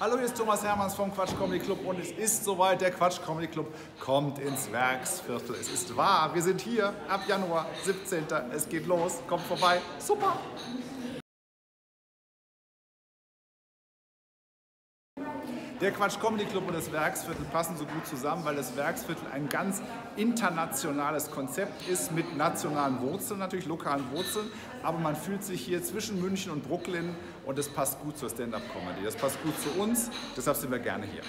Hallo, hier ist Thomas Hermanns vom Quatsch Comedy Club und es ist soweit, der Quatsch Comedy Club kommt ins Werksviertel. Es ist wahr, wir sind hier ab Januar 17. Es geht los, kommt vorbei, super! Der Quatsch Comedy Club und das Werksviertel passen so gut zusammen, weil das Werksviertel ein ganz internationales Konzept ist mit nationalen Wurzeln, natürlich lokalen Wurzeln, aber man fühlt sich hier zwischen München und Brooklyn und das passt gut zur Stand-up-Comedy. Das passt gut zu uns, deshalb sind wir gerne hier.